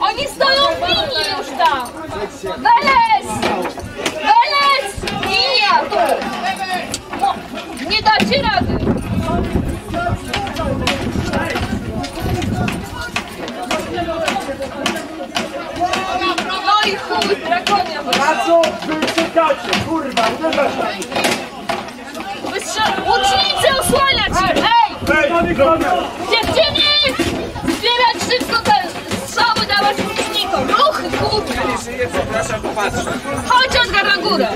Oni stoją w linii już tam! Beles! Beles! Linia! No, nie dacie rady! No i chuj, drakonia! Na co wy czekacie? Kurwa, uderzasz. Łucznicy osłaniać! Ej, Dziewczyny! Zbierać szybko Ruchy, kurwa! Przepraszam, popatrzę. Chodź Edgar na górę!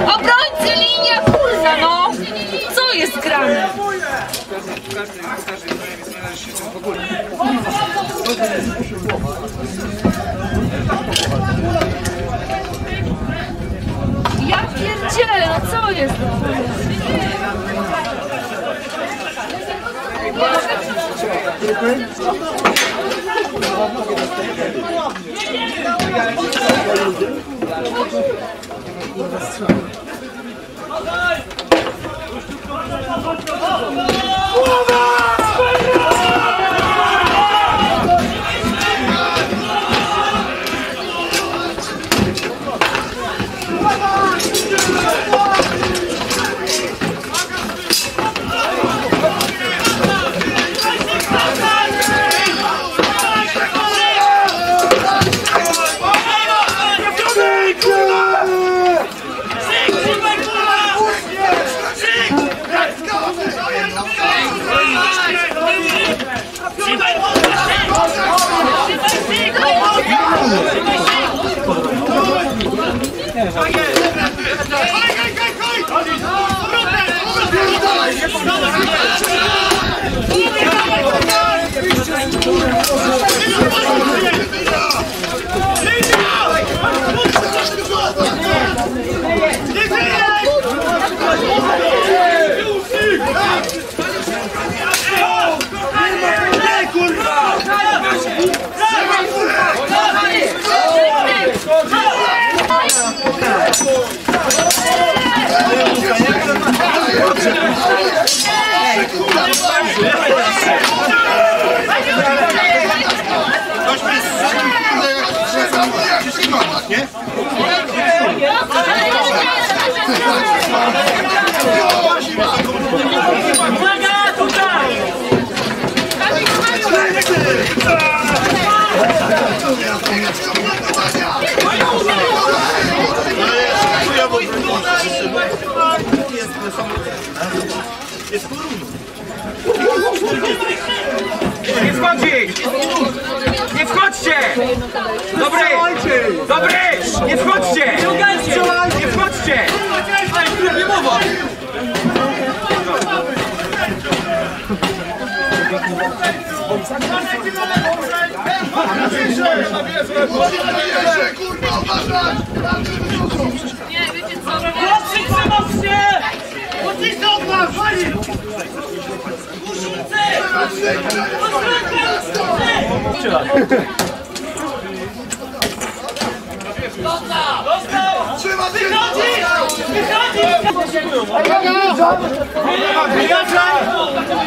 Obrońcy, linia, kurwa, no! Co jest grane? Nie. Ja pierdzielę, no co jest? Ulan! Oh, yeah. Nie wchodzić! Nie wchodźcie! Dobry! Dobry! Nie wchodźcie! Nie wchodźcie! Nie mowa! Nie, wiecie co? Zatrzymał się! Pocisnę od was!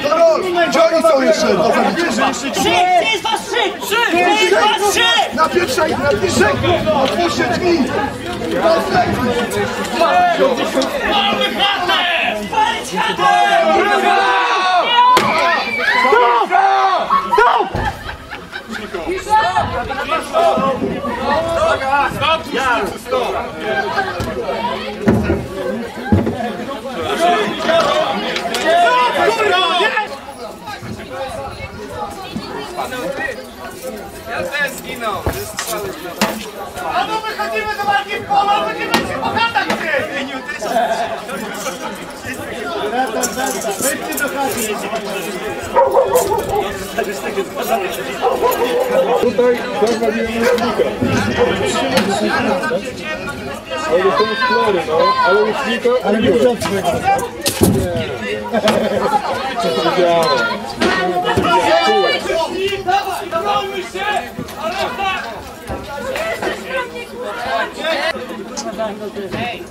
Wali! Gdzie oni są jeszcze? Do zabicia? Trzy! Trzy! Jest was trzy! Na pierwszej, na pierwszej! Otwórzcie drzwi! Palić Jaru! Ja też zginął! A no wychodzimy do walki w polo, będziemy się pogadać ty! Tutaj zawaliłem łucznika. Ale są sklery, no. Ale łucznika Ale nie swojego. Nie. Widziałem. Albo strzelaj!